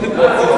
the book.